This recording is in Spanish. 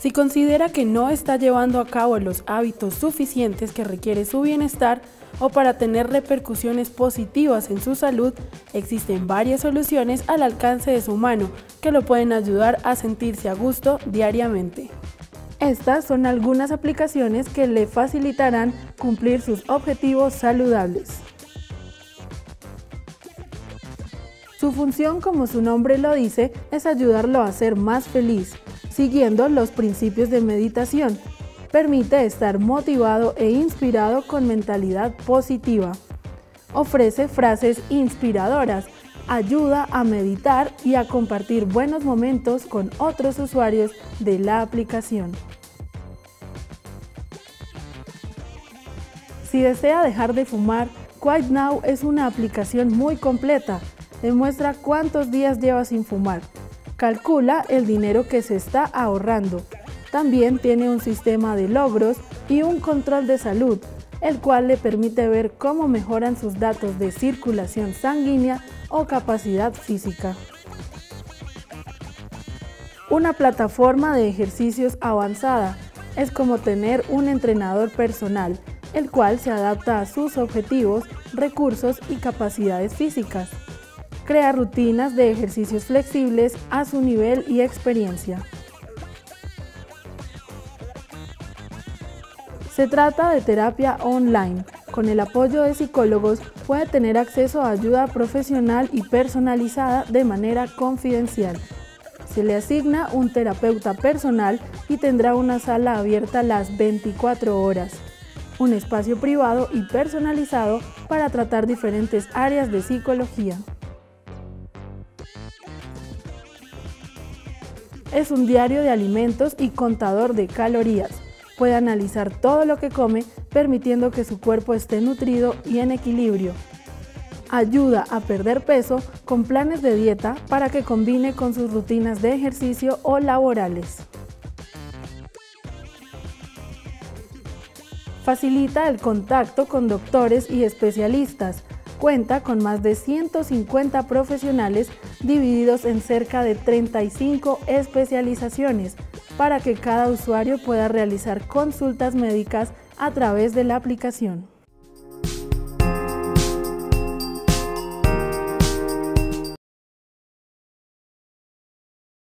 Si considera que no está llevando a cabo los hábitos suficientes que requiere su bienestar o para tener repercusiones positivas en su salud, existen varias soluciones al alcance de su mano que lo pueden ayudar a sentirse a gusto diariamente. Estas son algunas aplicaciones que le facilitarán cumplir sus objetivos saludables. Su función, como su nombre lo dice, es ayudarlo a ser más feliz, siguiendo los principios de meditación. Permite estar motivado e inspirado con mentalidad positiva. Ofrece frases inspiradoras, ayuda a meditar y a compartir buenos momentos con otros usuarios de la aplicación. Si desea dejar de fumar, Quiet Now es una aplicación muy completa. Demuestra cuántos días lleva sin fumar, Calcula el dinero que se está ahorrando. También tiene un sistema de logros y un control de salud, el cual le permite ver cómo mejoran sus datos de circulación sanguínea o capacidad física. Una plataforma de ejercicios avanzada es como tener un entrenador personal, el cual se adapta a sus objetivos, recursos y capacidades físicas crea rutinas de ejercicios flexibles a su nivel y experiencia. Se trata de terapia online. Con el apoyo de psicólogos puede tener acceso a ayuda profesional y personalizada de manera confidencial. Se le asigna un terapeuta personal y tendrá una sala abierta las 24 horas, un espacio privado y personalizado para tratar diferentes áreas de psicología. Es un diario de alimentos y contador de calorías. Puede analizar todo lo que come, permitiendo que su cuerpo esté nutrido y en equilibrio. Ayuda a perder peso con planes de dieta para que combine con sus rutinas de ejercicio o laborales. Facilita el contacto con doctores y especialistas, Cuenta con más de 150 profesionales divididos en cerca de 35 especializaciones para que cada usuario pueda realizar consultas médicas a través de la aplicación.